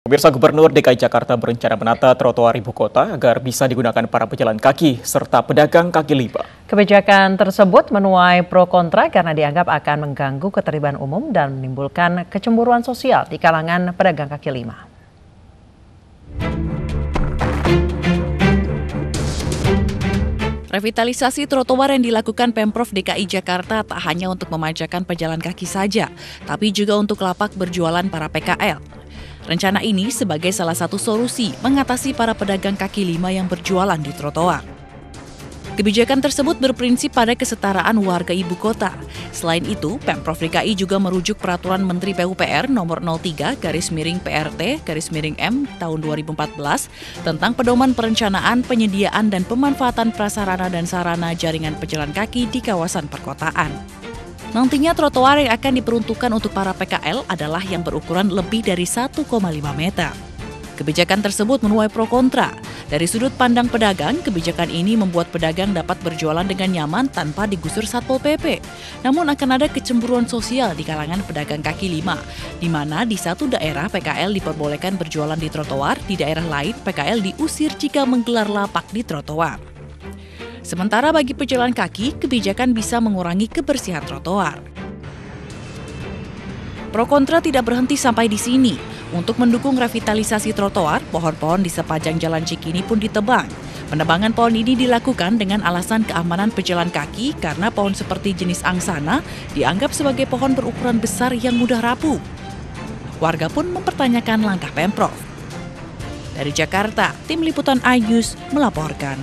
Pemirsa Gubernur DKI Jakarta berencana menata trotoar ibu kota agar bisa digunakan para pejalan kaki serta pedagang kaki lima. Kebijakan tersebut menuai pro kontra karena dianggap akan mengganggu ketertiban umum dan menimbulkan kecemburuan sosial di kalangan pedagang kaki lima. Revitalisasi trotoar yang dilakukan Pemprov DKI Jakarta tak hanya untuk memanjakan pejalan kaki saja, tapi juga untuk lapak berjualan para PKL. Rencana ini sebagai salah satu solusi mengatasi para pedagang kaki lima yang berjualan di trotoar. Kebijakan tersebut berprinsip pada kesetaraan warga ibu kota. Selain itu, Pemprov DKI juga merujuk peraturan Menteri PUPR nomor 03 garis miring PRT garis miring M tahun 2014 tentang pedoman perencanaan, penyediaan dan pemanfaatan prasarana dan sarana jaringan pejalan kaki di kawasan perkotaan. Nantinya trotoar yang akan diperuntukkan untuk para PKL adalah yang berukuran lebih dari 1,5 meter. Kebijakan tersebut menuai pro kontra. Dari sudut pandang pedagang, kebijakan ini membuat pedagang dapat berjualan dengan nyaman tanpa digusur Satpol PP. Namun akan ada kecemburuan sosial di kalangan pedagang kaki lima, di mana di satu daerah PKL diperbolehkan berjualan di trotoar, di daerah lain PKL diusir jika menggelar lapak di trotoar. Sementara bagi pejalan kaki, kebijakan bisa mengurangi kebersihan trotoar. Pro kontra tidak berhenti sampai di sini. Untuk mendukung revitalisasi trotoar, pohon-pohon di sepanjang jalan Cikini pun ditebang. Penebangan pohon ini dilakukan dengan alasan keamanan pejalan kaki karena pohon seperti jenis angsana dianggap sebagai pohon berukuran besar yang mudah rapuh. Warga pun mempertanyakan langkah Pemprov. Dari Jakarta, tim liputan Ayus melaporkan.